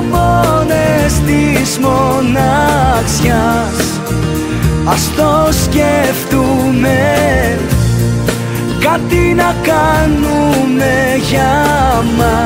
αγώνες της μοναξιάς. Ας το σκεφτούμε. Κάτι να κάνουμε για μας.